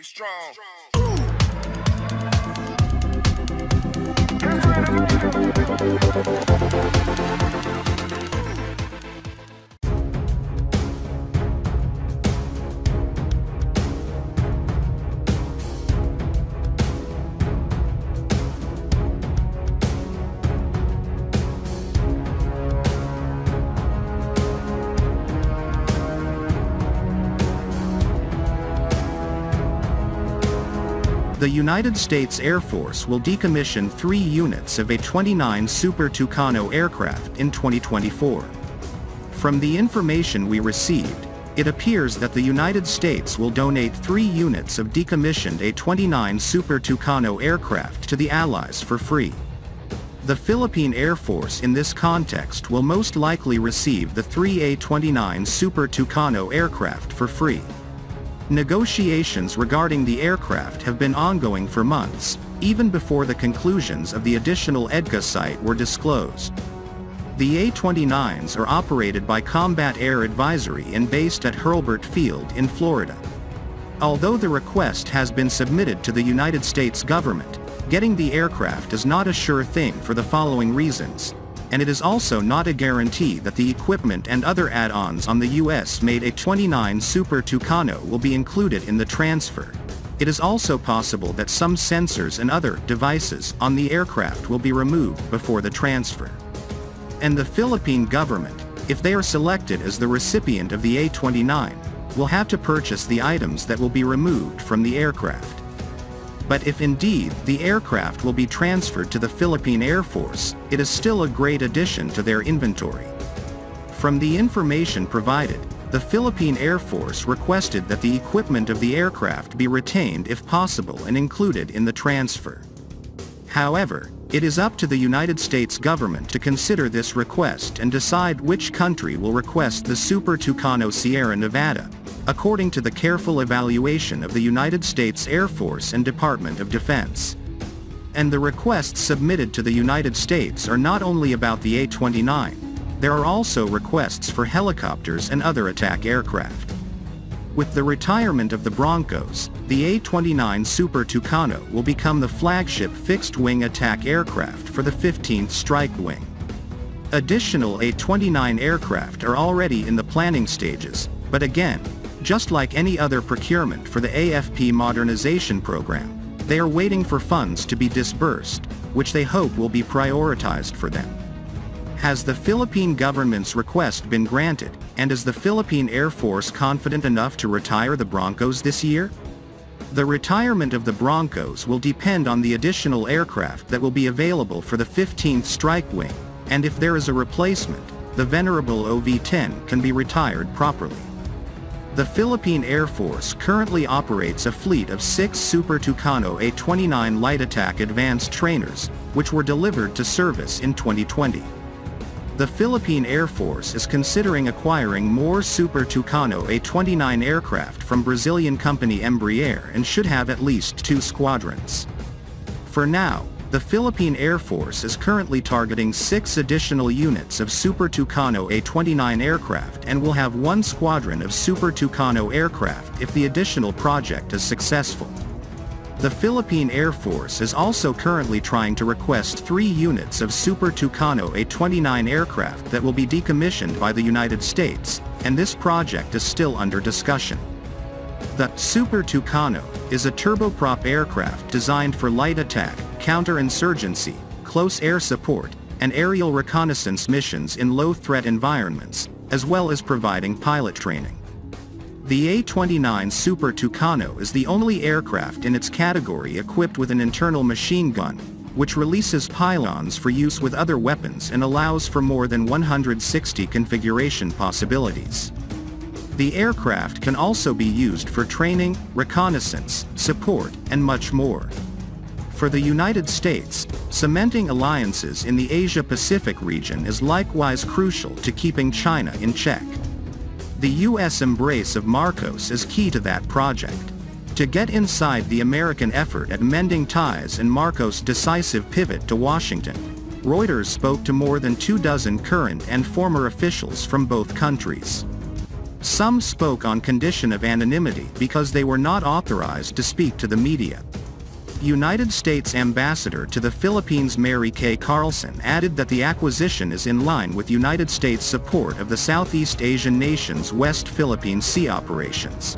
Be strong. The United States Air Force will decommission three units of A-29 Super Tucano aircraft in 2024. From the information we received, it appears that the United States will donate three units of decommissioned A-29 Super Tucano aircraft to the Allies for free. The Philippine Air Force in this context will most likely receive the three A-29 Super Tucano aircraft for free. Negotiations regarding the aircraft have been ongoing for months, even before the conclusions of the additional EDCA site were disclosed. The A-29s are operated by Combat Air Advisory and based at Hurlburt Field in Florida. Although the request has been submitted to the United States government, getting the aircraft is not a sure thing for the following reasons and it is also not a guarantee that the equipment and other add-ons on the US-made A-29 Super Tucano will be included in the transfer. It is also possible that some sensors and other devices on the aircraft will be removed before the transfer. And the Philippine government, if they are selected as the recipient of the A-29, will have to purchase the items that will be removed from the aircraft but if indeed the aircraft will be transferred to the Philippine Air Force, it is still a great addition to their inventory. From the information provided, the Philippine Air Force requested that the equipment of the aircraft be retained if possible and included in the transfer. However, it is up to the United States government to consider this request and decide which country will request the Super Tucano Sierra Nevada, according to the careful evaluation of the United States Air Force and Department of Defense. And the requests submitted to the United States are not only about the A-29, there are also requests for helicopters and other attack aircraft. With the retirement of the Broncos, the A-29 Super Tucano will become the flagship fixed-wing attack aircraft for the 15th Strike Wing. Additional A-29 aircraft are already in the planning stages, but again, just like any other procurement for the AFP modernization program, they are waiting for funds to be disbursed, which they hope will be prioritized for them. Has the Philippine government's request been granted, and is the Philippine Air Force confident enough to retire the Broncos this year? The retirement of the Broncos will depend on the additional aircraft that will be available for the 15th Strike Wing, and if there is a replacement, the venerable OV-10 can be retired properly. The Philippine Air Force currently operates a fleet of six Super Tucano A-29 light attack advanced trainers, which were delivered to service in 2020. The Philippine Air Force is considering acquiring more Super Tucano A-29 aircraft from Brazilian company Embraer and should have at least two squadrons. For now, the Philippine Air Force is currently targeting six additional units of Super Tucano A-29 aircraft and will have one squadron of Super Tucano aircraft if the additional project is successful. The Philippine Air Force is also currently trying to request three units of Super Tucano A-29 aircraft that will be decommissioned by the United States, and this project is still under discussion. The Super Tucano is a turboprop aircraft designed for light attack, counterinsurgency, close air support, and aerial reconnaissance missions in low-threat environments, as well as providing pilot training. The A-29 Super Tucano is the only aircraft in its category equipped with an internal machine gun, which releases pylons for use with other weapons and allows for more than 160 configuration possibilities. The aircraft can also be used for training, reconnaissance, support, and much more. For the United States, cementing alliances in the Asia-Pacific region is likewise crucial to keeping China in check. The U.S. embrace of Marcos is key to that project. To get inside the American effort at mending ties and Marcos' decisive pivot to Washington, Reuters spoke to more than two dozen current and former officials from both countries. Some spoke on condition of anonymity because they were not authorized to speak to the media. United States Ambassador to the Philippines Mary Kay Carlson added that the acquisition is in line with United States support of the Southeast Asian nation's West Philippine Sea operations.